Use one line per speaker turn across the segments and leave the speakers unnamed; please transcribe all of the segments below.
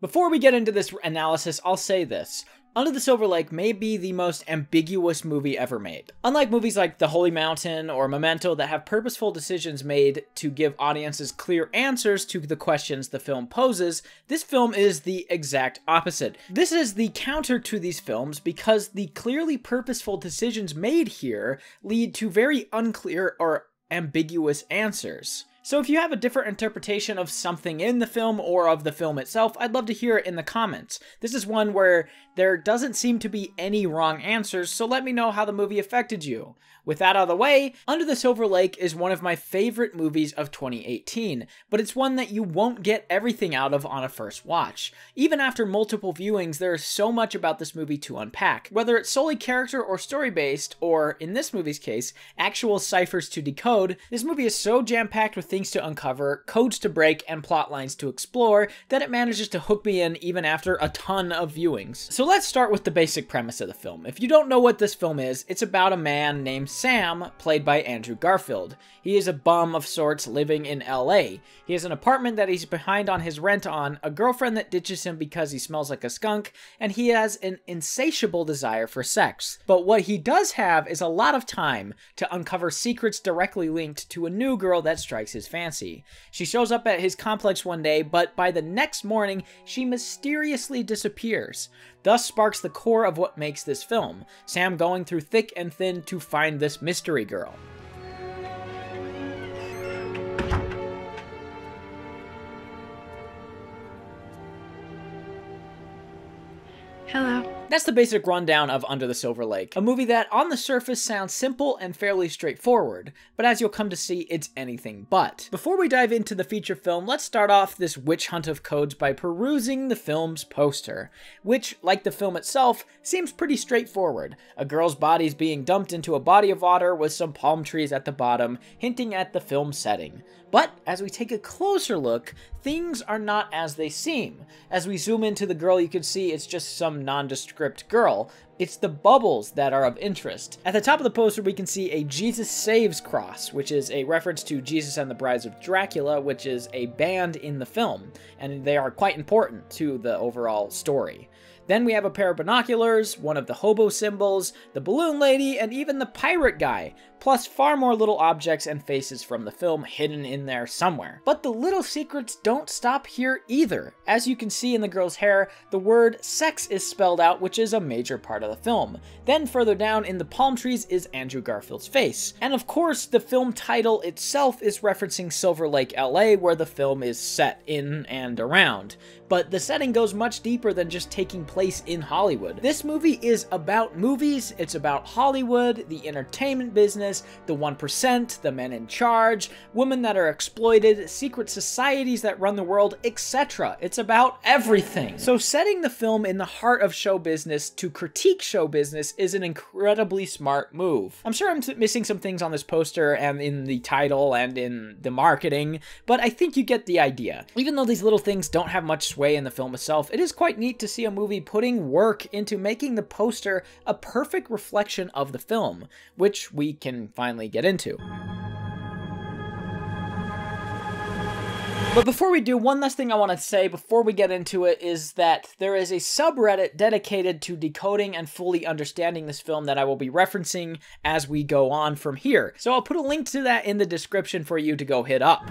Before we get into this analysis, I'll say this. Under the Silver Lake may be the most ambiguous movie ever made. Unlike movies like The Holy Mountain or Memento that have purposeful decisions made to give audiences clear answers to the questions the film poses, this film is the exact opposite. This is the counter to these films because the clearly purposeful decisions made here lead to very unclear or ambiguous answers. So if you have a different interpretation of something in the film or of the film itself, I'd love to hear it in the comments. This is one where there doesn't seem to be any wrong answers, so let me know how the movie affected you. With that out of the way, Under the Silver Lake is one of my favorite movies of 2018, but it's one that you won't get everything out of on a first watch. Even after multiple viewings, there is so much about this movie to unpack. Whether it's solely character or story based, or in this movie's case, actual ciphers to decode, this movie is so jam packed with things to uncover, codes to break, and plot lines to explore that it manages to hook me in even after a ton of viewings. So let's start with the basic premise of the film. If you don't know what this film is, it's about a man named Sam, played by Andrew Garfield. He is a bum of sorts living in LA. He has an apartment that he's behind on his rent on, a girlfriend that ditches him because he smells like a skunk, and he has an insatiable desire for sex. But what he does have is a lot of time to uncover secrets directly linked to a new girl that strikes his fancy. She shows up at his complex one day, but by the next morning, she mysteriously disappears. Thus sparks the core of what makes this film, Sam going through thick and thin to find this mystery girl.
Hello.
That's the basic rundown of Under the Silver Lake, a movie that on the surface sounds simple and fairly straightforward, but as you'll come to see, it's anything but. Before we dive into the feature film, let's start off this witch hunt of codes by perusing the film's poster, which, like the film itself, seems pretty straightforward. A girl's body is being dumped into a body of water with some palm trees at the bottom, hinting at the film setting. But as we take a closer look, things are not as they seem. As we zoom into the girl, you can see it's just some nondescript girl. It's the bubbles that are of interest. At the top of the poster, we can see a Jesus Saves cross, which is a reference to Jesus and the Brides of Dracula, which is a band in the film, and they are quite important to the overall story. Then we have a pair of binoculars, one of the hobo symbols, the balloon lady, and even the pirate guy, plus far more little objects and faces from the film hidden in there somewhere. But the little secrets don't stop here either. As you can see in the girl's hair, the word sex is spelled out, which is a major part of the film. Then further down in the palm trees is Andrew Garfield's face. And of course, the film title itself is referencing Silver Lake, LA, where the film is set in and around but the setting goes much deeper than just taking place in Hollywood. This movie is about movies, it's about Hollywood, the entertainment business, the 1%, the men in charge, women that are exploited, secret societies that run the world, etc. It's about everything. So setting the film in the heart of show business to critique show business is an incredibly smart move. I'm sure I'm missing some things on this poster and in the title and in the marketing, but I think you get the idea. Even though these little things don't have much sway in the film itself, it is quite neat to see a movie putting work into making the poster a perfect reflection of the film, which we can finally get into. But before we do, one last thing I want to say before we get into it is that there is a subreddit dedicated to decoding and fully understanding this film that I will be referencing as we go on from here. So I'll put a link to that in the description for you to go hit up.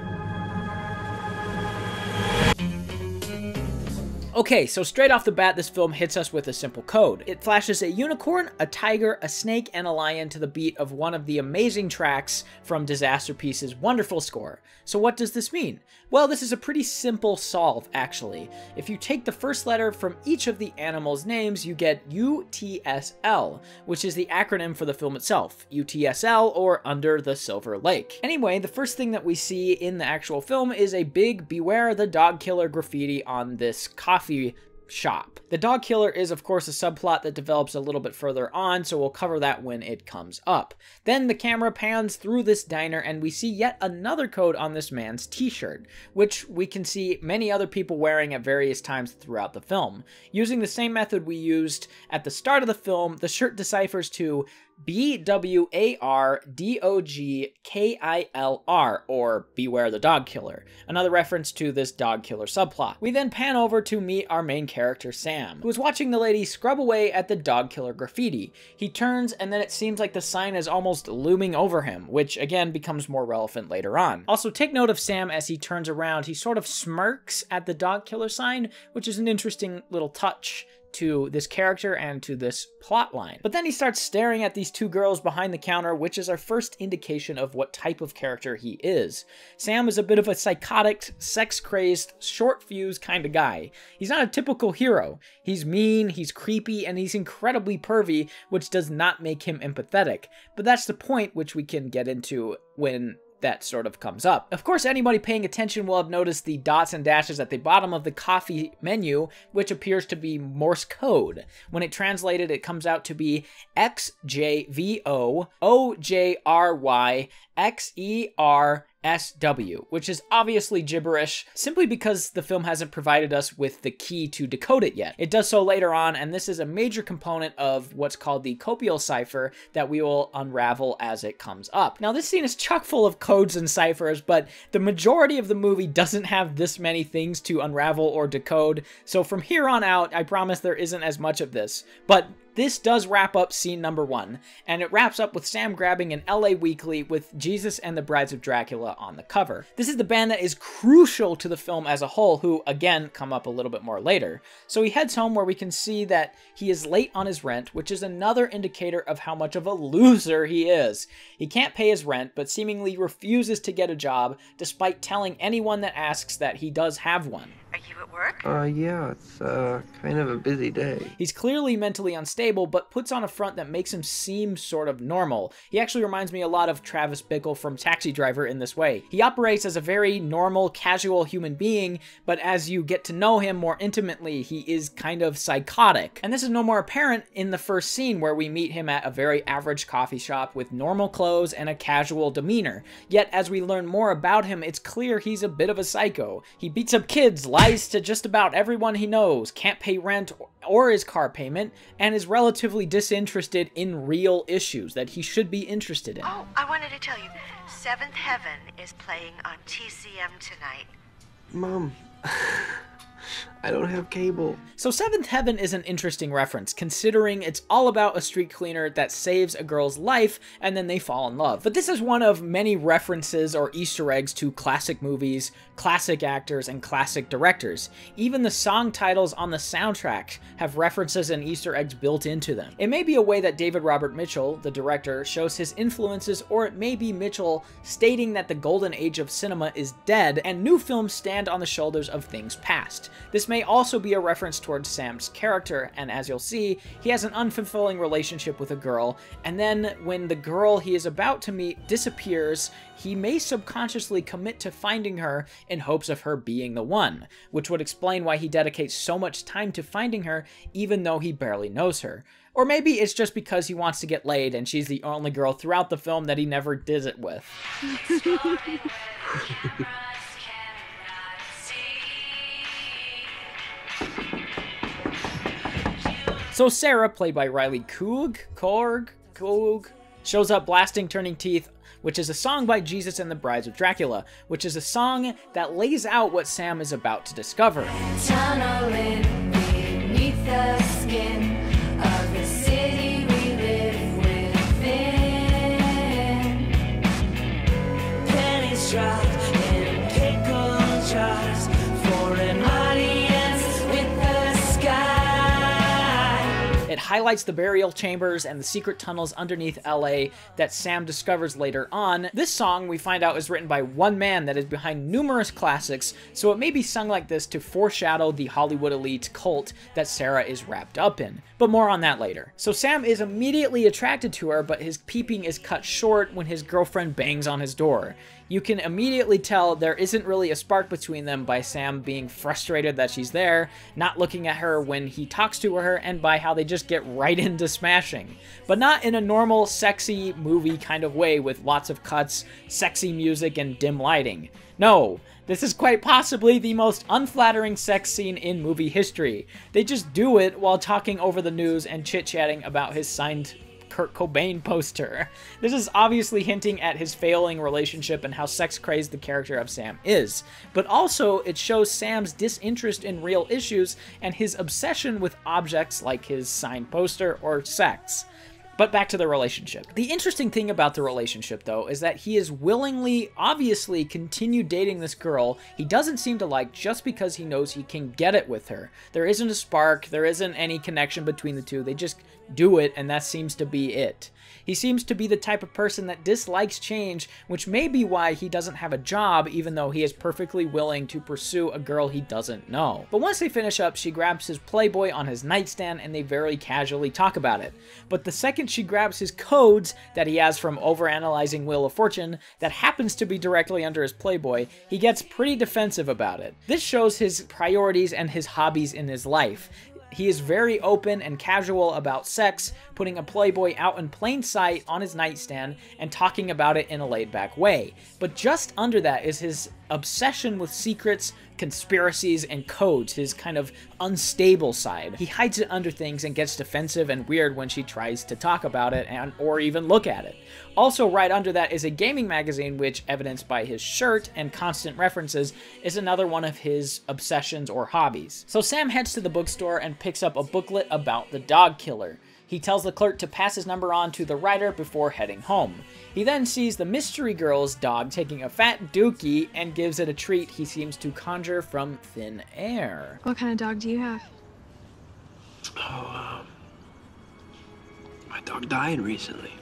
Okay, so straight off the bat, this film hits us with a simple code. It flashes a unicorn, a tiger, a snake, and a lion to the beat of one of the amazing tracks from Disasterpeace's wonderful score. So what does this mean? Well, this is a pretty simple solve, actually. If you take the first letter from each of the animals' names, you get UTSL, which is the acronym for the film itself, UTSL, or Under the Silver Lake. Anyway, the first thing that we see in the actual film is a big Beware the Dog Killer graffiti on this coffee shop. The dog killer is, of course, a subplot that develops a little bit further on, so we'll cover that when it comes up. Then the camera pans through this diner and we see yet another code on this man's t-shirt, which we can see many other people wearing at various times throughout the film. Using the same method we used at the start of the film, the shirt deciphers to B W A R D O G K I L R, or Beware the Dog Killer, another reference to this dog killer subplot. We then pan over to meet our main character, Sam, who is watching the lady scrub away at the dog killer graffiti. He turns, and then it seems like the sign is almost looming over him, which again becomes more relevant later on. Also, take note of Sam as he turns around. He sort of smirks at the dog killer sign, which is an interesting little touch to this character and to this plot line. But then he starts staring at these two girls behind the counter, which is our first indication of what type of character he is. Sam is a bit of a psychotic, sex-crazed, short-fuse kind of guy. He's not a typical hero. He's mean, he's creepy, and he's incredibly pervy, which does not make him empathetic. But that's the point which we can get into when that sort of comes up. Of course, anybody paying attention will have noticed the dots and dashes at the bottom of the coffee menu, which appears to be Morse code. When it translated, it comes out to be XJVO OJRY XER SW, which is obviously gibberish simply because the film hasn't provided us with the key to decode it yet. It does so later on, and this is a major component of what's called the Copiale cipher that we will unravel as it comes up. Now, this scene is chock full of codes and ciphers, but the majority of the movie doesn't have this many things to unravel or decode, so from here on out, I promise there isn't as much of this. But this does wrap up scene number one, and it wraps up with Sam grabbing an LA Weekly with Jesus and the Brides of Dracula on the cover. This is the band that is crucial to the film as a whole, who again come up a little bit more later. So he heads home where we can see that he is late on his rent, which is another indicator of how much of a loser he is. He can't pay his rent, but seemingly refuses to get a job, despite telling anyone that asks that he does have one.
Are you at work?
Uh, yeah, it's, uh, kind of a busy day.
He's clearly mentally unstable, but puts on a front that makes him seem sort of normal. He actually reminds me a lot of Travis Bickle from Taxi Driver in this way. He operates as a very normal, casual human being, but as you get to know him more intimately, he is kind of psychotic. And this is no more apparent in the first scene where we meet him at a very average coffee shop with normal clothes and a casual demeanor. Yet as we learn more about him, it's clear he's a bit of a psycho. He beats up kids, lies to just about everyone he knows, can't pay rent or his car payment, and is relatively disinterested in real issues that he should be interested in.
Oh, I wanted to tell you, Seventh Heaven is playing on TCM tonight.
Mom, I don't have cable.
So Seventh Heaven is an interesting reference, considering it's all about a street cleaner that saves a girl's life and then they fall in love. But this is one of many references or Easter eggs to classic movies, classic actors, and classic directors. Even the song titles on the soundtrack have references and Easter eggs built into them. It may be a way that David Robert Mitchell, the director, shows his influences, or it may be Mitchell stating that the golden age of cinema is dead and new films stand on the shoulders of things past. This may also be a reference towards Sam's character, and as you'll see, he has an unfulfilling relationship with a girl, and then when the girl he is about to meet disappears, he may subconsciously commit to finding her in hopes of her being the one, which would explain why he dedicates so much time to finding her even though he barely knows her. Or maybe it's just because he wants to get laid and she's the only girl throughout the film that he never did it with. So Sarah, played by Riley Coog, Korg, Coog, shows up blasting Turning Teeth, which is a song by Jesus and the Brides of Dracula, which is a song that lays out what Sam is about to discover. Highlights the burial chambers and the secret tunnels underneath LA that Sam discovers later on. This song, we find out, is written by one man that is behind numerous classics, so it may be sung like this to foreshadow the Hollywood elite cult that Sarah is wrapped up in. But more on that later. So Sam is immediately attracted to her, but his peeping is cut short when his girlfriend bangs on his door. You can immediately tell there isn't really a spark between them by Sam being frustrated that she's there, not looking at her when he talks to her, and by how they just get right into smashing. But not in a normal, sexy movie kind of way with lots of cuts, sexy music, and dim lighting. No, this is quite possibly the most unflattering sex scene in movie history. They just do it while talking over the news and chit-chatting about his signed Kurt Cobain poster. This is obviously hinting at his failing relationship and how sex crazed the character of Sam is, but also it shows Sam's disinterest in real issues and his obsession with objects like his signed poster or sex. But back to the relationship. The interesting thing about the relationship, though, is that he is willingly, obviously, continue dating this girl he doesn't seem to like just because he knows he can get it with her. There isn't a spark, there isn't any connection between the two. They just do it, and that seems to be it. He seems to be the type of person that dislikes change, which may be why he doesn't have a job, even though he is perfectly willing to pursue a girl he doesn't know. But once they finish up, she grabs his Playboy on his nightstand and they very casually talk about it. But the second she grabs his codes that he has from overanalyzing Wheel of Fortune, that happens to be directly under his Playboy, he gets pretty defensive about it. This shows his priorities and his hobbies in his life. He is very open and casual about sex, putting a Playboy out in plain sight on his nightstand and talking about it in a laid back way. But just under that is his obsession with secrets, conspiracies, and codes, his kind of unstable side. He hides it under things and gets defensive and weird when she tries to talk about it and or even look at it. Also right under that is a gaming magazine which evidenced by his shirt and constant references is another one of his obsessions or hobbies. So Sam heads to the bookstore and picks up a booklet about the dog killer. He tells the clerk to pass his number on to the writer before heading home. He then sees the mystery girl's dog taking a fat dookie and gives it a treat he seems to conjure from thin air.
What kind of dog do you have?
Oh, um, my dog died recently.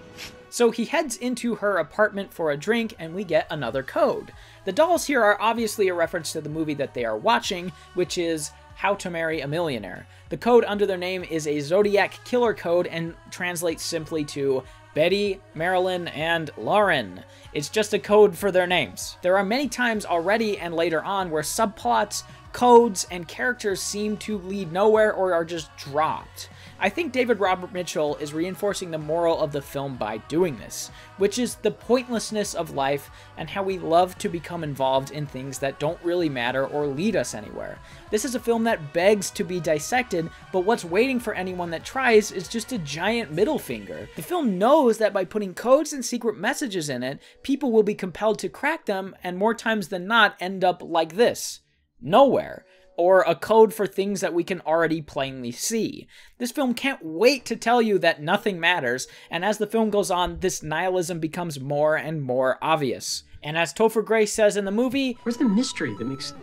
So he heads into her apartment for a drink and we get another code. The dolls here are obviously a reference to the movie that they are watching, which is How to Marry a Millionaire. The code under their name is a Zodiac killer code and translates simply to Betty, Marilyn, and Lauren. It's just a code for their names. There are many times already and later on where subplots, codes, and characters seem to lead nowhere or are just dropped. I think David Robert Mitchell is reinforcing the moral of the film by doing this, which is the pointlessness of life and how we love to become involved in things that don't really matter or lead us anywhere. This is a film that begs to be dissected, but what's waiting for anyone that tries is just a giant middle finger. The film knows that by putting codes and secret messages in it, people will be compelled to crack them and more times than not end up like this. Nowhere or a code for things that we can already plainly see. This film can't wait to tell you that nothing matters, and as the film goes on, this nihilism becomes more and more obvious. And as Topher Grace says in the movie,
Where's the mystery that makes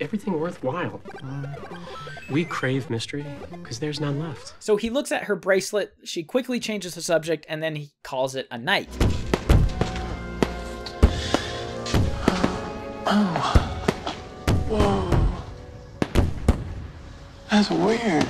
everything worthwhile? Uh, we crave mystery because there's none left.
so he looks at her bracelet, she quickly changes the subject, and then he calls it a night. Oh.
That's weird.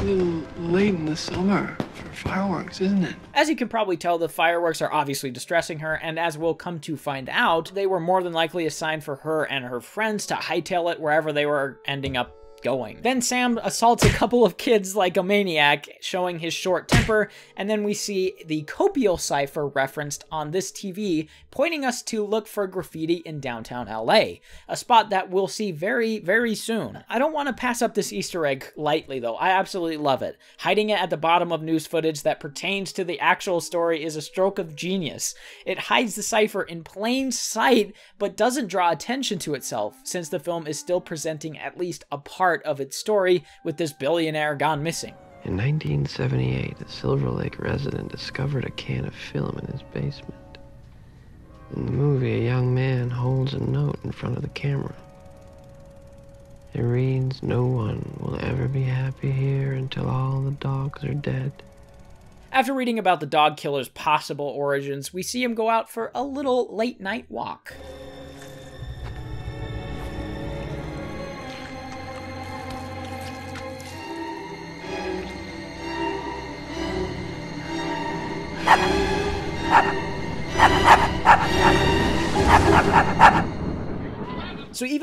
Little late in the summer for fireworks, isn't it?
As you can probably tell, the fireworks are obviously distressing her, and as we'll come to find out, they were more than likely a sign for her and her friends to hightail it wherever they were ending up going. Then Sam assaults a couple of kids like a maniac, showing his short temper, and then we see the Copiale cipher referenced on this TV, pointing us to look for graffiti in downtown LA, a spot that we'll see very, very soon. I don't want to pass up this Easter egg lightly though, I absolutely love it. Hiding it at the bottom of news footage that pertains to the actual story is a stroke of genius. It hides the cipher in plain sight, but doesn't draw attention to itself, since the film is still presenting at least a part of its story with this billionaire gone missing.
In 1978, a Silver Lake resident discovered a can of film in his basement. In the movie, a young man holds a note in front of the camera. It reads, No one will ever be happy here until all the dogs are dead.
After reading about the dog killer's possible origins, we see him go out for a little late night walk.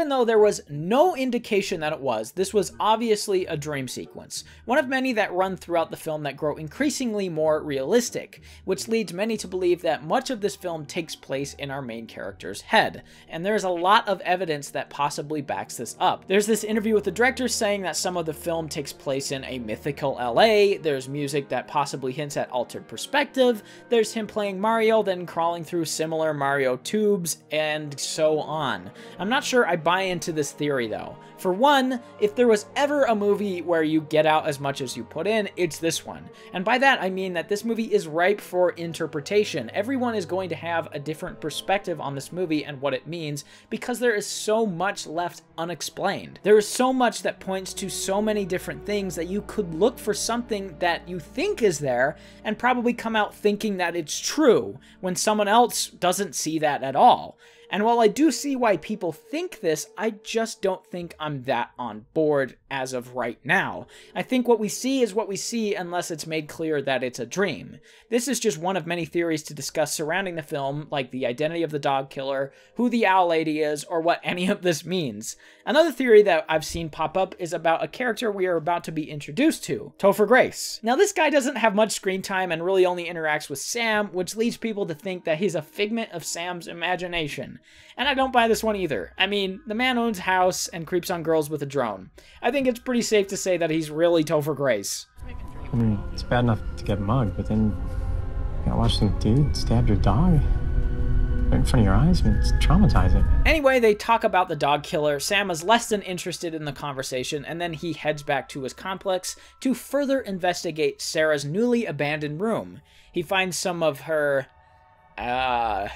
Even though there was no indication that it was, this was obviously a dream sequence, one of many that run throughout the film that grow increasingly more realistic, which leads many to believe that much of this film takes place in our main character's head, and there's a lot of evidence that possibly backs this up. There's this interview with the director saying that some of the film takes place in a mythical LA, there's music that possibly hints at altered perspective, there's him playing Mario, then crawling through similar Mario tubes, and so on. I'm not sure I buy into this theory though. For one, if there was ever a movie where you get out as much as you put in, it's this one. And by that I mean that this movie is ripe for interpretation. Everyone is going to have a different perspective on this movie and what it means because there is so much left unexplained. There is so much that points to so many different things that you could look for something that you think is there and probably come out thinking that it's true when someone else doesn't see that at all. And while I do see why people think this, I just don't think I'm that on board as of right now. I think what we see is what we see unless it's made clear that it's a dream. This is just one of many theories to discuss surrounding the film, like the identity of the dog killer, who the owl lady is, or what any of this means. Another theory that I've seen pop up is about a character we are about to be introduced to, Topher Grace. Now this guy doesn't have much screen time and really only interacts with Sam, which leads people to think that he's a figment of Sam's imagination. And I don't buy this one either. I mean, the man owns a house and creeps on girls with a drone. I think it's pretty safe to say that he's really Topher Grace.
I mean, it's bad enough to get mugged, but then you gotta watch some dude stab your dog right in front of your eyes. I mean, it's traumatizing.
Anyway, they talk about the dog killer. Sam is less than interested in the conversation, and then he heads back to his complex to further investigate Sarah's newly abandoned room. He finds some of her, uh,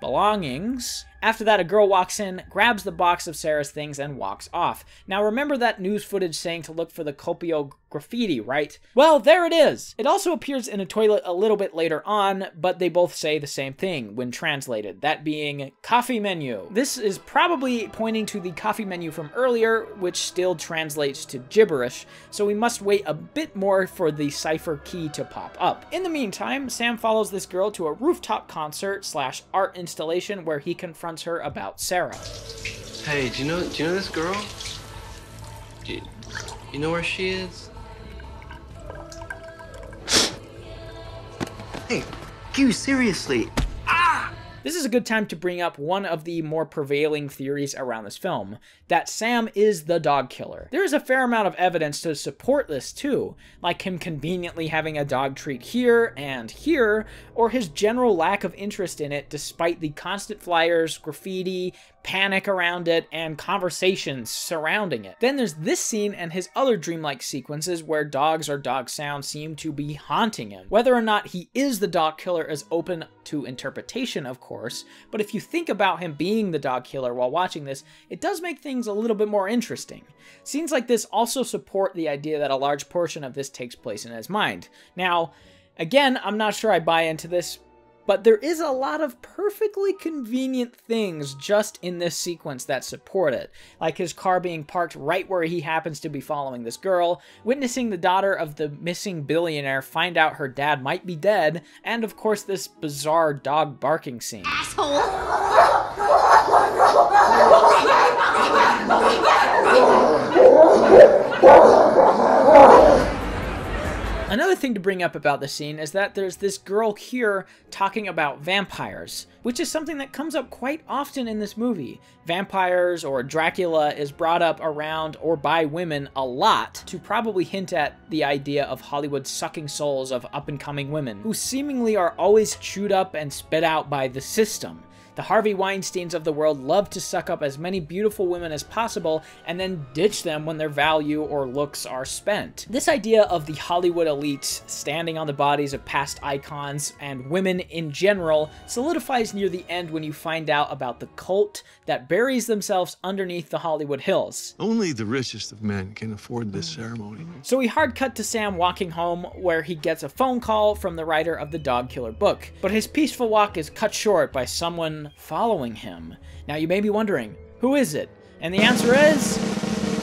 belongings. After that, a girl walks in, grabs the box of Sarah's things, and walks off. Now, remember that news footage saying to look for the Copiale graffiti, right? Well, there it is! It also appears in a toilet a little bit later on, but they both say the same thing when translated, that being coffee menu. This is probably pointing to the coffee menu from earlier, which still translates to gibberish, so we must wait a bit more for the cipher key to pop up. In the meantime, Sam follows this girl to a rooftop concert slash art installation where he confronts her about Sarah.
Hey, do you know do you know this girl? Do you, you know where she is?
Hey, Q, seriously.
This is a good time to bring up one of the more prevailing theories around this film that Sam is the dog killer. There is a fair amount of evidence to support this too, like him conveniently having a dog treat here and here, or his general lack of interest in it despite the constant flyers, graffiti, panic around it, and conversations surrounding it. Then there's this scene and his other dreamlike sequences where dogs or dog sounds seem to be haunting him. Whether or not he is the dog killer is open to interpretation, of course, but if you think about him being the dog killer while watching this, it does make things a little bit more interesting. Scenes like this also support the idea that a large portion of this takes place in his mind. Now, again, I'm not sure I buy into this but there is a lot of perfectly convenient things just in this sequence that support it, like his car being parked right where he happens to be following this girl, witnessing the daughter of the missing billionaire find out her dad might be dead, and of course this bizarre dog barking scene. Another thing to bring up about the scene is that there's this girl here talking about vampires, which is something that comes up quite often in this movie. Vampires or Dracula is brought up around or by women a lot to probably hint at the idea of Hollywood sucking souls of up and coming women, who seemingly are always chewed up and spit out by the system. The Harvey Weinsteins of the world love to suck up as many beautiful women as possible and then ditch them when their value or looks are spent. This idea of the Hollywood elites standing on the bodies of past icons and women in general solidifies near the end when you find out about the cult that buries themselves underneath the Hollywood hills.
Only the richest of men can afford this ceremony.
So we hard cut to Sam walking home where he gets a phone call from the writer of the Dog Killer book. But his peaceful walk is cut short by someone following him. Now you may be wondering, who is it? And the answer is,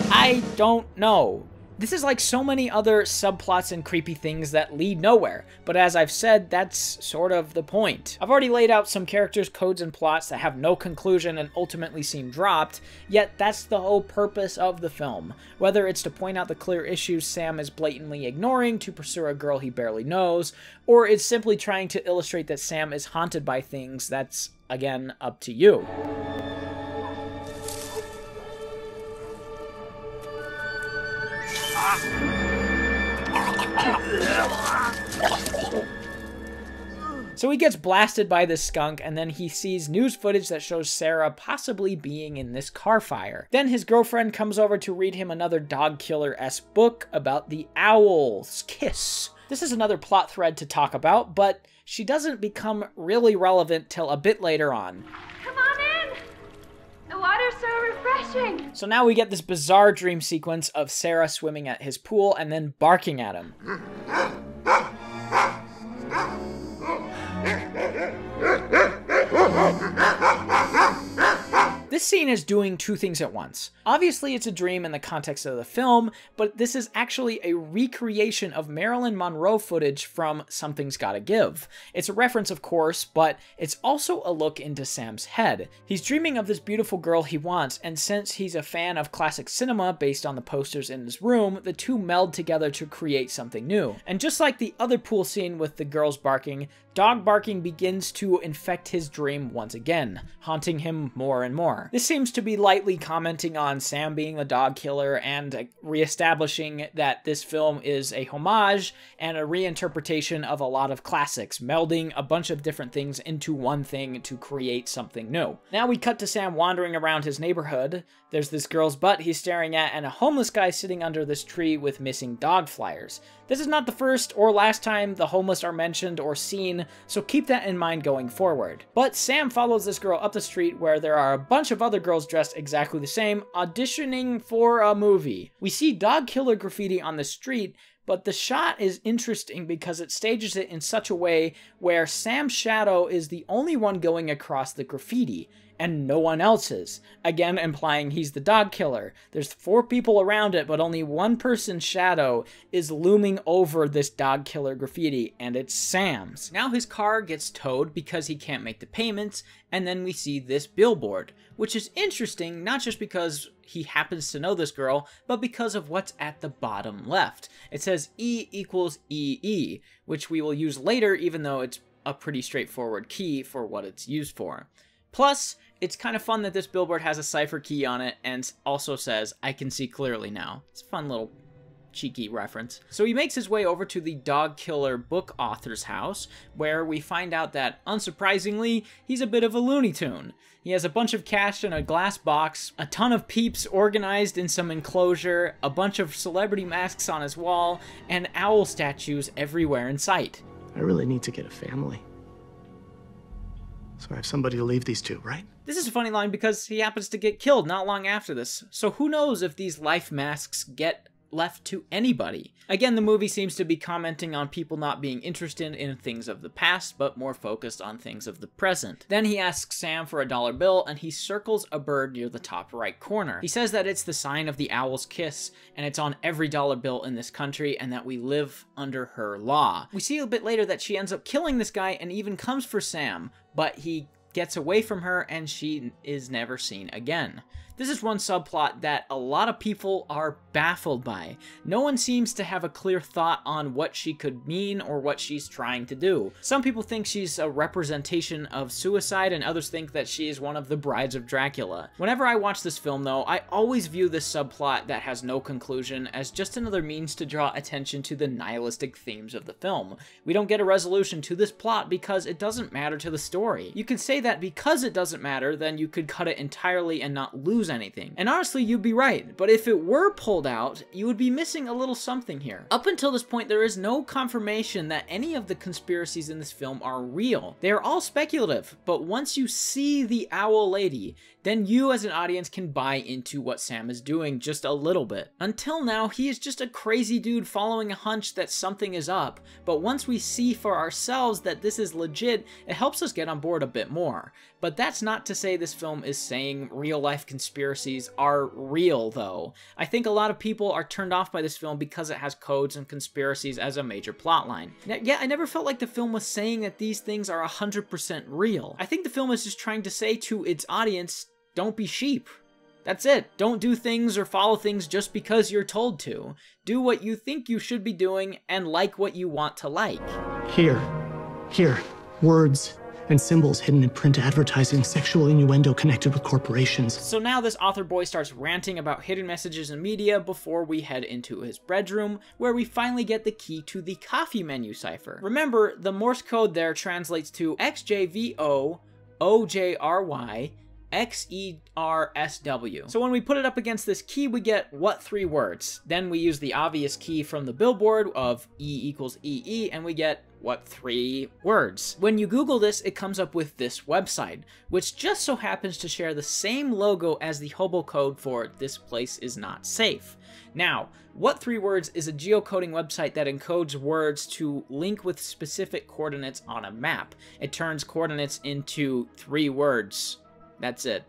I don't know. This is like so many other subplots and creepy things that lead nowhere, but as I've said, that's sort of the point. I've already laid out some characters, codes, and plots that have no conclusion and ultimately seem dropped, yet that's the whole purpose of the film. Whether it's to point out the clear issues Sam is blatantly ignoring to pursue a girl he barely knows, or it's simply trying to illustrate that Sam is haunted by things, that's, again, up to you. So he gets blasted by this skunk, and then he sees news footage that shows Sarah possibly being in this car fire. Then his girlfriend comes over to read him another dog killer esque book about the owl's kiss. This is another plot thread to talk about, but she doesn't become really relevant till a bit later on.
Come on in! The water's so refreshing!
So now we get this bizarre dream sequence of Sarah swimming at his pool and then barking at him. This scene is doing two things at once. Obviously, it's a dream in the context of the film, but this is actually a recreation of Marilyn Monroe footage from Something's Gotta Give. It's a reference, of course, but it's also a look into Sam's head. He's dreaming of this beautiful girl he wants, and since he's a fan of classic cinema based on the posters in his room, the two meld together to create something new. And just like the other pool scene with the girls barking, dog barking begins to infect his dream once again, haunting him more and more. This seems to be lightly commenting on Sam being the dog killer and reestablishing that this film is a homage and a reinterpretation of a lot of classics, melding a bunch of different things into one thing to create something new. Now we cut to Sam wandering around his neighborhood. There's this girl's butt he's staring at and a homeless guy sitting under this tree with missing dog flyers. This is not the first or last time the homeless are mentioned or seen, so keep that in mind going forward. But Sam follows this girl up the street where there are a bunch of other girls dressed exactly the same, auditioning for a movie. We see dog killer graffiti on the street, but the shot is interesting because it stages it in such a way where Sam's shadow is the only one going across the graffiti and no one else's. Again, implying he's the dog killer. There's four people around it, but only one person's shadow is looming over this dog killer graffiti, and it's Sam's. Now his car gets towed because he can't make the payments, and then we see this billboard, which is interesting not just because he happens to know this girl, but because of what's at the bottom left. It says E equals EE, which we will use later, even though it's a pretty straightforward key for what it's used for. Plus, it's kind of fun that this billboard has a cipher key on it and also says, I can see clearly now. It's a fun little cheeky reference. So he makes his way over to the dog killer book author's house, where we find out that, unsurprisingly, he's a bit of a Looney Tune. He has a bunch of cash in a glass box, a ton of peeps organized in some enclosure, a bunch of celebrity masks on his wall, and owl statues everywhere in sight.
I really need to get a family. So I have somebody to leave these to, right?
This is a funny line because he happens to get killed not long after this, so who knows if these life masks get left to anybody. Again, the movie seems to be commenting on people not being interested in things of the past, but more focused on things of the present. Then he asks Sam for a dollar bill, and he circles a bird near the top right corner. He says that it's the sign of the owl's kiss, and it's on every dollar bill in this country, and that we live under her law. We see a bit later that she ends up killing this guy and even comes for Sam, but he gets away from her and she is never seen again. This is one subplot that a lot of people are baffled by. No one seems to have a clear thought on what she could mean or what she's trying to do. Some people think she's a representation of suicide and others think that she is one of the brides of Dracula. Whenever I watch this film though, I always view this subplot that has no conclusion as just another means to draw attention to the nihilistic themes of the film. We don't get a resolution to this plot because it doesn't matter to the story. You could say that because it doesn't matter, then you could cut it entirely and not lose anything. And honestly, you'd be right. But if it were pulled out, you would be missing a little something here. Up until this point, there is no confirmation that any of the conspiracies in this film are real. They are all speculative, but once you see the owl lady, then you as an audience can buy into what Sam is doing just a little bit. Until now, he is just a crazy dude following a hunch that something is up, but once we see for ourselves that this is legit, it helps us get on board a bit more. But that's not to say this film is saying real life conspiracies are real, though. I think a lot of people are turned off by this film because it has codes and conspiracies as a major plotline. Yeah, I never felt like the film was saying that these things are 100% real. I think the film is just trying to say to its audience, don't be sheep. That's it. Don't do things or follow things just because you're told to. Do what you think you should be doing and like what you want to like.
Here, here, words and symbols hidden in print advertising, sexual innuendo connected with corporations.
So now this author boy starts ranting about hidden messages in media before we head into his bedroom, where we finally get the key to the coffee menu cipher. Remember, the Morse code there translates to XJVO OJRY XERSW. So when we put it up against this key, we get what three words? Then we use the obvious key from the billboard of E equals EE, and we get what three words? When you Google this, it comes up with this website, which just so happens to share the same logo as the hobo code for This Place Is Not Safe. Now, What Three Words is a geocoding website that encodes words to link with specific coordinates on a map. It turns coordinates into three words. That's it.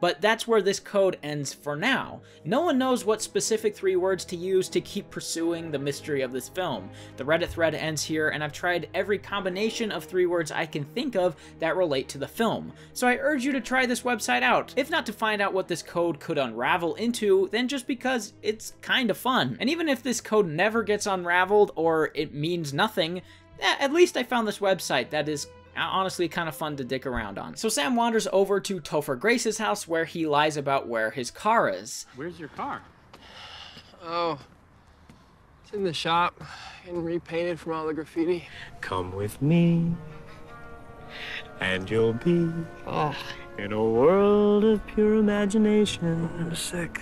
But that's where this code ends for now. No one knows what specific three words to use to keep pursuing the mystery of this film. The Reddit thread ends here, and I've tried every combination of three words I can think of that relate to the film. So I urge you to try this website out, if not to find out what this code could unravel into, then just because it's kinda fun. And even if this code never gets unraveled or it means nothing, eh, at least I found this website that is honestly kind of fun to dick around on. So Sam wanders over to Topher Grace's house where he lies about where his car is.
Where's your car?
Oh, it's in the shop, and repainted from all the graffiti.
Come with me, and you'll be
Oh,
in a world of pure imagination.
I'm sick.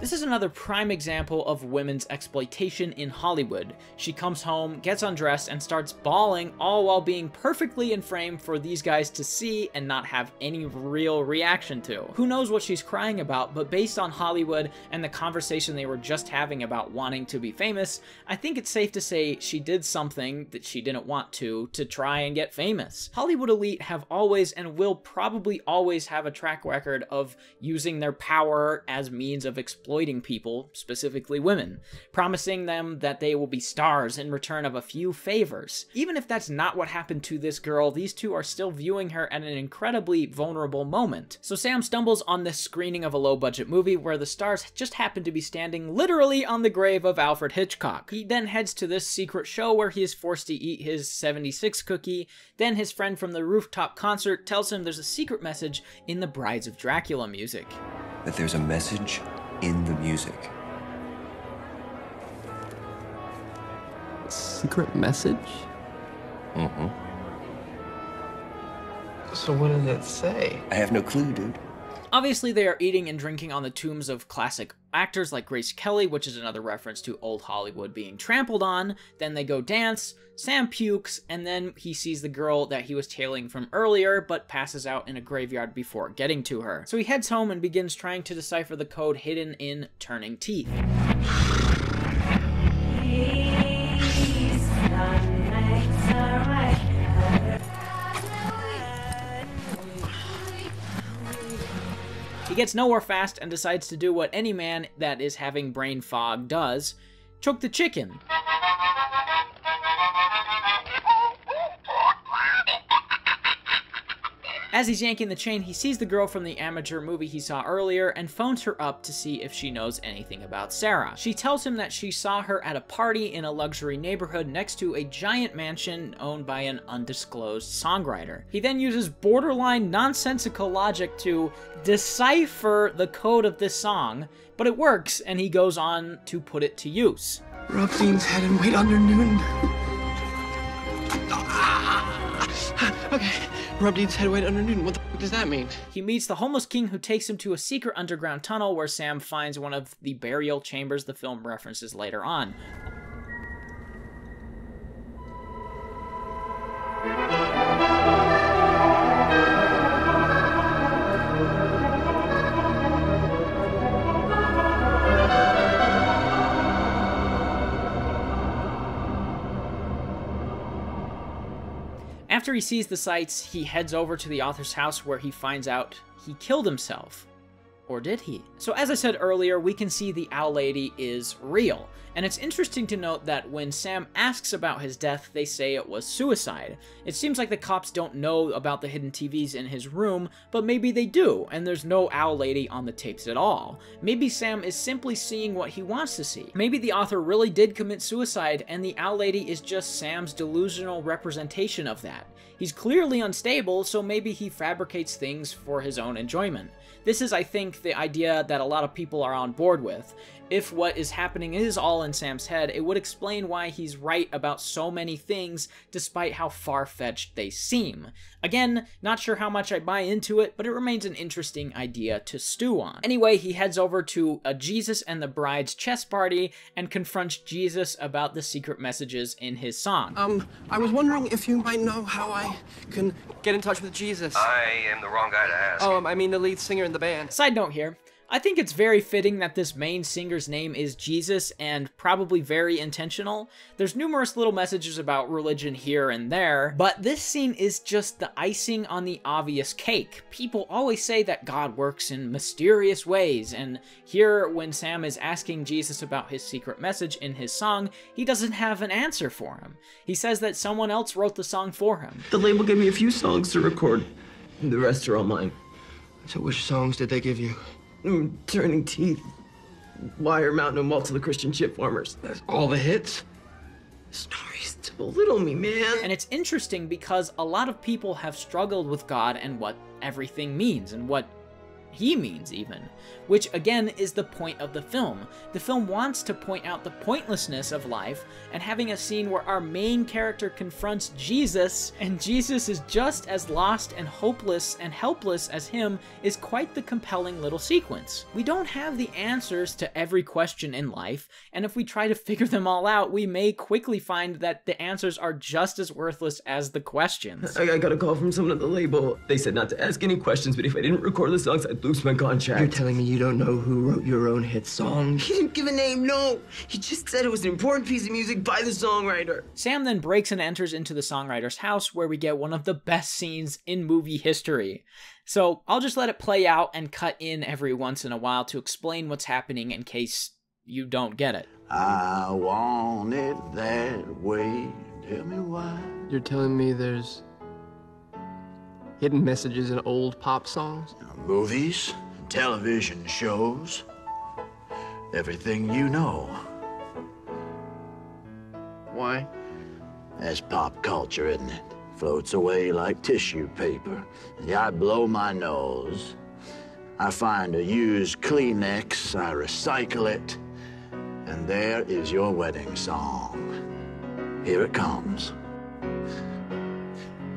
This is another prime example of women's exploitation in Hollywood. She comes home, gets undressed, and starts bawling, all while being perfectly in frame for these guys to see and not have any real reaction to. Who knows what she's crying about, but based on Hollywood and the conversation they were just having about wanting to be famous, I think it's safe to say she did something that she didn't want to to try and get famous. Hollywood elite have always and will probably always have a track record of using their power as means of exploiting people, specifically women, promising them that they will be stars in return of a few favors. Even if that's not what happened to this girl, these two are still viewing her at an incredibly vulnerable moment. So Sam stumbles on this screening of a low budget movie where the stars just happen to be standing literally on the grave of Alfred Hitchcock. He then heads to this secret show where he is forced to eat his 76 cookie. Then his friend from the rooftop concert tells him there's a secret message in the Brides of Dracula music.
that there's a message in the music.
Secret message?
Mm-hmm.
So what does it say?
I have no clue, dude.
Obviously, they are eating and drinking on the tombs of classic actors like Grace Kelly, which is another reference to old Hollywood being trampled on. Then they go dance, Sam pukes, and then he sees the girl that he was tailing from earlier, but passes out in a graveyard before getting to her. So he heads home and begins trying to decipher the code hidden in Turning Teeth. He gets nowhere fast and decides to do what any man that is having brain fog does choke the chicken. As he's yanking the chain, he sees the girl from the amateur movie he saw earlier and phones her up to see if she knows anything about Sarah. She tells him that she saw her at a party in a luxury neighborhood next to a giant mansion owned by an undisclosed songwriter. He then uses borderline nonsensical logic to decipher the code of this song, but it works and he goes on to put it to use.
Rub Dean's head and wait under noon. okay, rub Dean's head, wait under noon. What the f- does that mean?
He meets the homeless king who takes him to a secret underground tunnel where Sam finds one of the burial chambers the film references later on. After he sees the sights, he heads over to the author's house where he finds out he killed himself. Or did he? So as I said earlier, we can see the Owl Lady is real. And it's interesting to note that when Sam asks about his death, they say it was suicide. It seems like the cops don't know about the hidden TVs in his room, but maybe they do, and there's no Owl Lady on the tapes at all. Maybe Sam is simply seeing what he wants to see. Maybe the author really did commit suicide, and the Owl Lady is just Sam's delusional representation of that. He's clearly unstable, so maybe he fabricates things for his own enjoyment. This is, I think, the idea that a lot of people are on board with. If what is happening is all in Sam's head, it would explain why he's right about so many things despite how far-fetched they seem. Again, not sure how much I buy into it, but it remains an interesting idea to stew on. Anyway, he heads over to a Jesus and the Bride's chess party and confronts Jesus about the secret messages in his song.
Um, I was wondering if you might know how I can get in touch with Jesus.
I am the wrong guy to ask.
Oh, um, I mean the lead singer in the band.
Side note here. I think it's very fitting that this main singer's name is Jesus and probably very intentional. There's numerous little messages about religion here and there, but this scene is just the icing on the obvious cake. People always say that God works in mysterious ways, and here when Sam is asking Jesus about his secret message in his song, he doesn't have an answer for him. He says that someone else wrote the song for him.
The label gave me a few songs to record. And the rest are all mine.
So which songs did they give you?
Mm, Turning Teeth, Wire Mountain, and Waltz of the Christian Chip Farmers.
That's all the hits?
Stories to belittle me, man.
And it's interesting because a lot of people have struggled with God and what everything means and what he means even, which again is the point of the film. The film wants to point out the pointlessness of life, and having a scene where our main character confronts Jesus, and Jesus is just as lost and hopeless and helpless as him, is quite the compelling little sequence. We don't have the answers to every question in life, and if we try to figure them all out, we may quickly find that the answers are just as worthless as the questions.
I, got a call from someone at the label. They said not to ask any questions, but if I didn't record the songs, I'd lose my contract.
You're telling me you don't know who wrote your own hit song?
He didn't give a name, no. He just said it was an important piece of music by the songwriter.
Sam then breaks and enters into the songwriter's house where we get one of the best scenes in movie history. So I'll just let it play out and cut in every once in a while to explain what's happening in case you don't get it.
I want it that way. Tell me why.
You're telling me there's hidden messages in old pop songs?
Movies, television shows, everything you know.
Why?
That's pop culture, isn't it? Floats away like tissue paper. Yeah, I blow my nose. I find a used Kleenex, I recycle it, and there is your wedding song. Here it comes.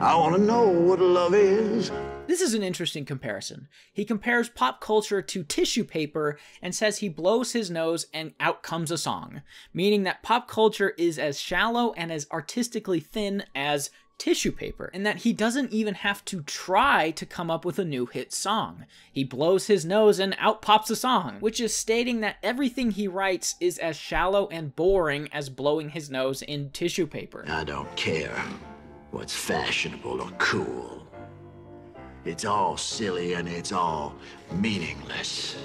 I want to know what love is.
This is an interesting comparison. He compares pop culture to tissue paper and says he blows his nose and out comes a song, meaning that pop culture is as shallow and as artistically thin as tissue paper, and that he doesn't even have to try to come up with a new hit song. He blows his nose and out pops a song, which is stating that everything he writes is as shallow and boring as blowing his nose in tissue paper.
I don't care what's fashionable or cool. It's all silly and it's all meaningless.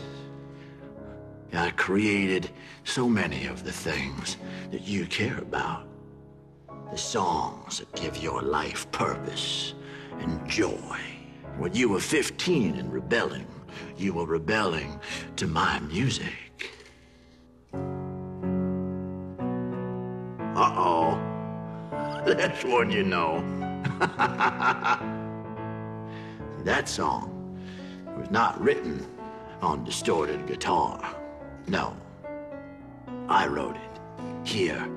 I created so many of the things that you care about. The songs that give your life purpose and joy. When you were 15 and rebelling, you were rebelling to my music. Uh-oh. That's one you know. that song was not written on distorted guitar. No. I wrote it here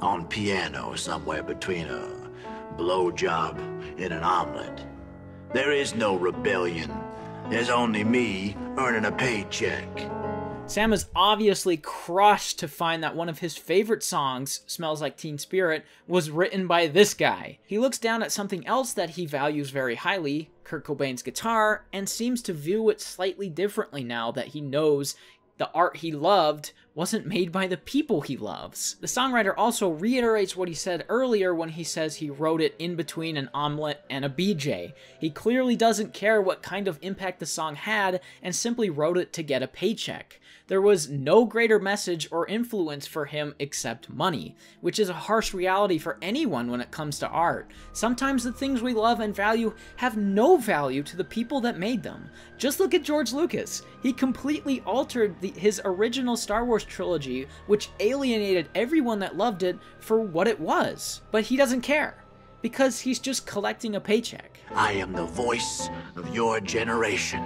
on piano somewhere between a blowjob and an omelet. There is no rebellion. There's only me earning a paycheck.
Sam is obviously crushed to find that one of his favorite songs, Smells Like Teen Spirit, was written by this guy. He looks down at something else that he values very highly, Kurt Cobain's guitar, and seems to view it slightly differently now that he knows the art he loved wasn't made by the people he loves. The songwriter also reiterates what he said earlier when he says he wrote it in between an omelet and a BJ. He clearly doesn't care what kind of impact the song had and simply wrote it to get a paycheck. There was no greater message or influence for him except money, which is a harsh reality for anyone when it comes to art. Sometimes the things we love and value have no value to the people that made them. Just look at George Lucas. He completely altered the, his original Star Wars trilogy, which alienated everyone that loved it for what it was. But he doesn't care because he's just collecting a paycheck.
I am the voice of your generation.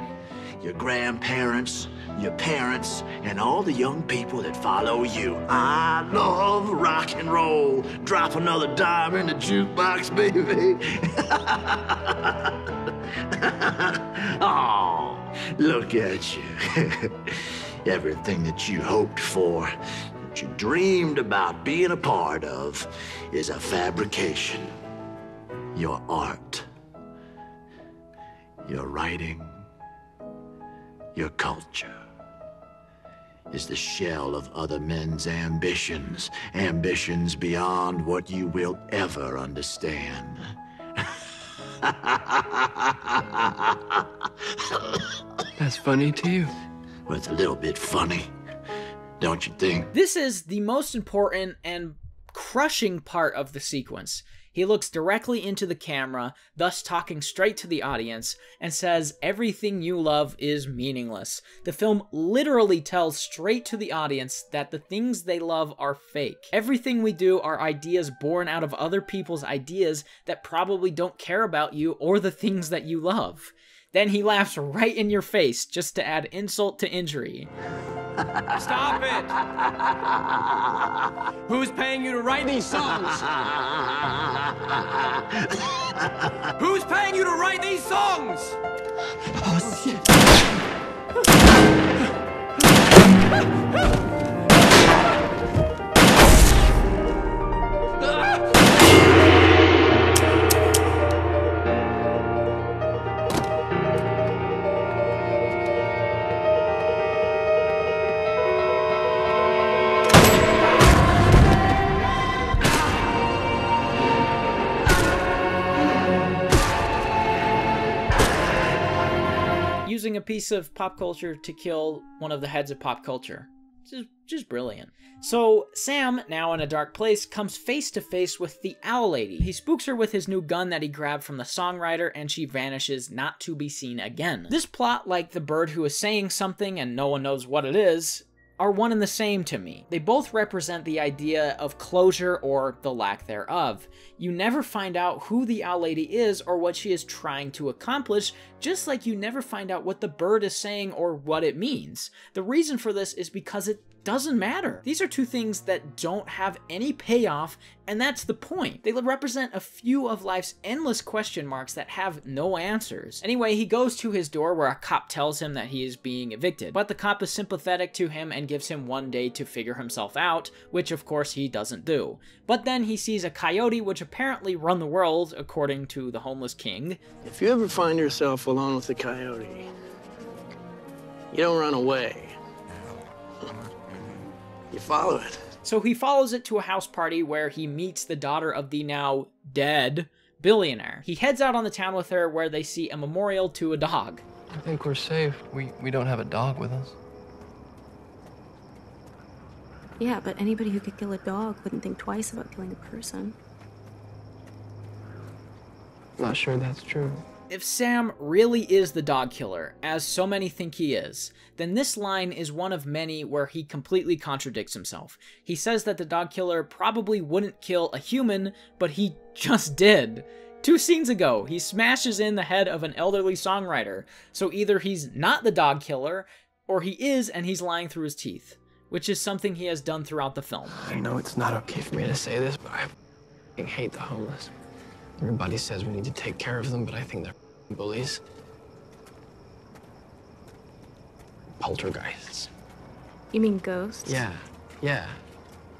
Your grandparents, your parents, and all the young people that follow you. I love rock and roll. Drop another dime in the jukebox, baby. oh, look at you. Everything that you hoped for, that you dreamed about being a part of, is a fabrication. Your art, your writing, your culture is the shell of other men's ambitions, ambitions beyond what you will ever understand.
That's funny to you.
Well, it's a little bit funny, don't you think?
This is the most important and crushing part of the sequence. He looks directly into the camera, thus talking straight to the audience, and says, Everything you love is meaningless. The film literally tells straight to the audience that the things they love are fake. Everything we do are ideas born out of other people's ideas that probably don't care about you or the things that you love. Then he laughs right in your face just to add insult to injury.
Stop it! Who's paying you to write these songs? Who's paying you to write these songs?
Oh, shit.
piece of pop culture to kill one of the heads of pop culture. Just, just brilliant. So, Sam, now in a dark place, comes face to face with the Owl Lady. He spooks her with his new gun that he grabbed from the songwriter, and she vanishes not to be seen again. This plot, like the bird who is saying something and no one knows what it is, are one and the same to me. They both represent the idea of closure or the lack thereof. You never find out who the Owl Lady is or what she is trying to accomplish, just like you never find out what the bird is saying or what it means. The reason for this is because it doesn't matter. These are two things that don't have any payoff, and that's the point. They represent a few of life's endless question marks that have no answers. Anyway, he goes to his door where a cop tells him that he is being evicted, but the cop is sympathetic to him and gives him one day to figure himself out, which of course he doesn't do. But then he sees a coyote which apparently run the world, according to the homeless king.
If you ever find yourself alone with a coyote, you don't run away. You follow it.
So he follows it to a house party where he meets the daughter of the now dead billionaire. He heads out on the town with her where they see a memorial to a dog.
I think we're safe. We, we don't have a dog with us.
Yeah, but anybody who could kill a dog wouldn't think twice about killing a person.
Not sure that's true.
If Sam really is the dog killer, as so many think he is, then this line is one of many where he completely contradicts himself. He says that the dog killer probably wouldn't kill a human, but he just did. Two scenes ago, he smashes in the head of an elderly songwriter, so either he's not the dog killer, or he is and he's lying through his teeth, which is something he has done throughout the film.
I know it's not okay for me to say this, but I hate the homeless. Everybody says we need to take care of them, but I think they're bullies. Poltergeists.
You mean ghosts?
Yeah, yeah.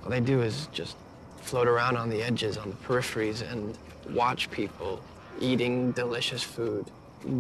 All they do is just float around on the edges, on the peripheries, and watch people eating delicious food,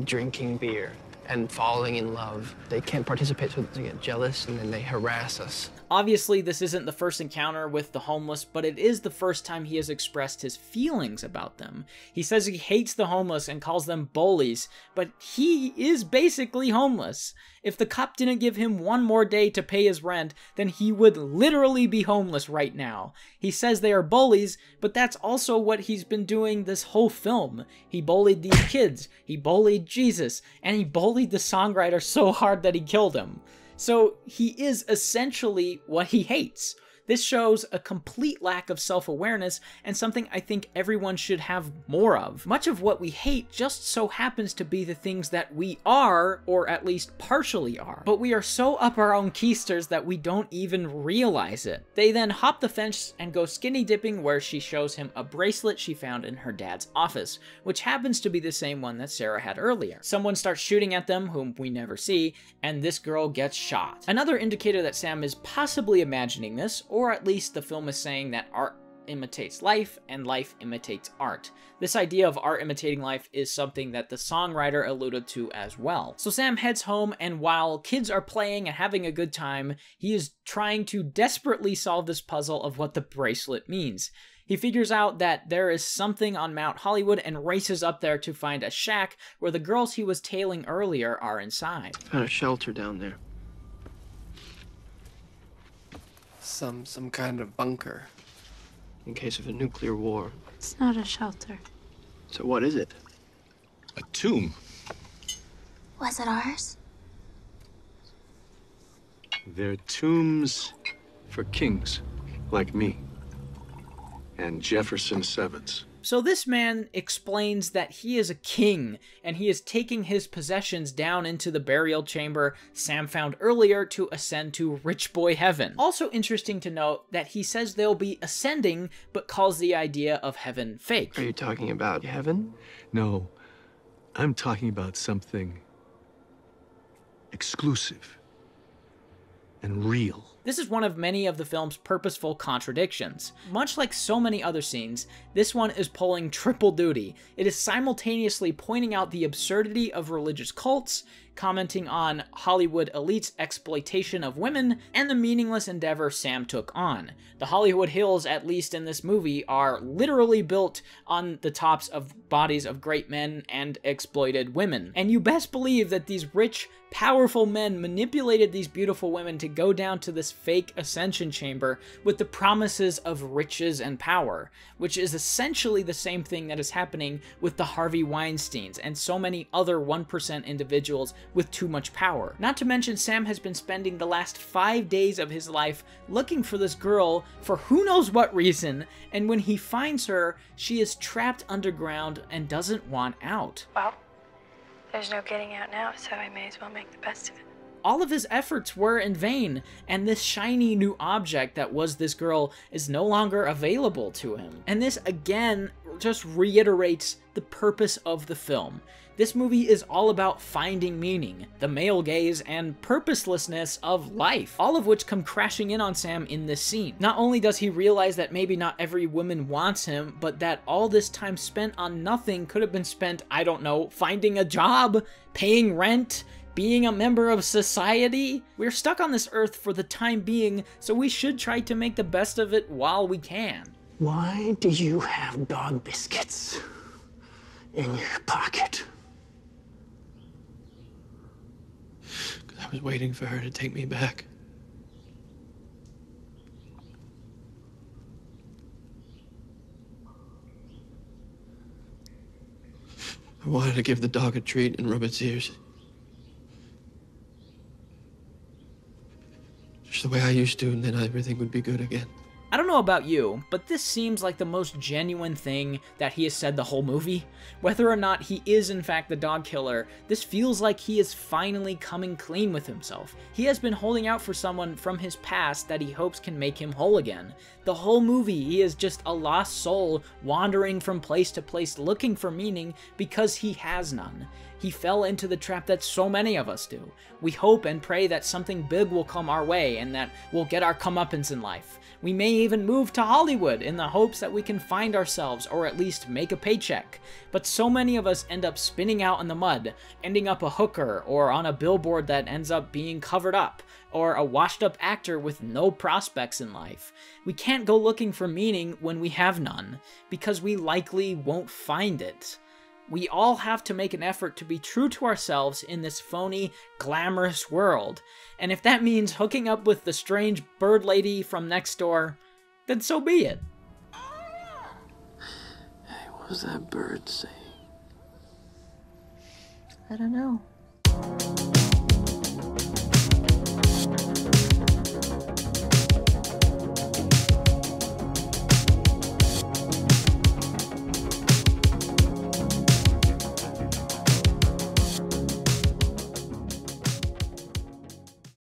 drinking beer, and falling in love. They can't participate, so they get jealous and then they harass us.
Obviously, this isn't the first encounter with the homeless, but it is the first time he has expressed his feelings about them. He says he hates the homeless and calls them bullies, but he is basically homeless. If the cop didn't give him one more day to pay his rent, then he would literally be homeless right now. He says they are bullies, but that's also what he's been doing this whole film. He bullied these kids, he bullied Jesus, and he bullied the songwriter so hard that he killed him. So he is essentially what he hates. This shows a complete lack of self awareness and something I think everyone should have more of. Much of what we hate just so happens to be the things that we are, or at least partially are. But we are so up our own keisters that we don't even realize it. They then hop the fence and go skinny dipping, where she shows him a bracelet she found in her dad's office, which happens to be the same one that Sarah had earlier. Someone starts shooting at them, whom we never see, and this girl gets shot. Another indicator that Sam is possibly imagining this, or at least the film is saying that art imitates life and life imitates art. This idea of art imitating life is something that the songwriter alluded to as well. So Sam heads home and while kids are playing and having a good time, he is trying to desperately solve this puzzle of what the bracelet means. He figures out that there is something on Mount Hollywood and races up there to find a shack where the girls he was tailing earlier are inside.
Found a shelter down there. Some some kind of bunker. In case of a nuclear war.
It's not a shelter.
So what is it?
A tomb.
Was it ours?
They're tombs for kings, like me. And Jefferson Sevence.
So this man explains that he is a king and he is taking his possessions down into the burial chamber Sam found earlier to ascend to rich boy heaven. Also interesting to note that he says they'll be ascending but calls the idea of heaven fake.
Are you talking about heaven?
No, I'm talking about something exclusive and real.
This is one of many of the film's purposeful contradictions. Much like so many other scenes, this one is pulling triple duty. It is simultaneously pointing out the absurdity of religious cults, commenting on Hollywood elite's exploitation of women, and the meaningless endeavor Sam took on. The Hollywood Hills, at least in this movie, are literally built on the tops of bodies of great men and exploited women. And you best believe that these rich, powerful men manipulated these beautiful women to go down to this fake ascension chamber with the promises of riches and power, which is essentially the same thing that is happening with the Harvey Weinsteins and so many other 1% individuals with too much power. Not to mention, Sam has been spending the last five days of his life looking for this girl for who knows what reason, and when he finds her, she is trapped underground and doesn't want out.
Well, there's no getting out now, so I may as well make the best of it.
all of his efforts were in vain, and this shiny new object that was this girl is no longer available to him. And this again just reiterates the purpose of the film. This movie is all about finding meaning, the male gaze, and purposelessness of life, all of which come crashing in on Sam in this scene. Not only does he realize that maybe not every woman wants him, but that all this time spent on nothing could have been spent, I don't know, finding a job, paying rent, being a member of society. We're stuck on this earth for the time being, so we should try to make the best of it while we can.
Why do you have dog biscuits in your pocket?
I was waiting for her to take me back. I wanted to give the dog a treat and rub its ears. Just the way I used to, and then everything would be good again.
I don't know about you, but this seems like the most genuine thing that he has said the whole movie. Whether or not he is in fact the dog killer, this feels like he is finally coming clean with himself. He has been holding out for someone from his past that he hopes can make him whole again. The whole movie, he is just a lost soul wandering from place to place looking for meaning because he has none. He fell into the trap that so many of us do. We hope and pray that something big will come our way and that we'll get our comeuppance in life. We may even move to Hollywood in the hopes that we can find ourselves or at least make a paycheck. But so many of us end up spinning out in the mud, ending up a hooker or on a billboard that ends up being covered up, or a washed up actor with no prospects in life. We can't go looking for meaning when we have none, because we likely won't find it. We all have to make an effort to be true to ourselves in this phony, glamorous world. And if that means hooking up with the strange bird lady from next door, then so be it.
Hey, what was that bird saying?
I don't know.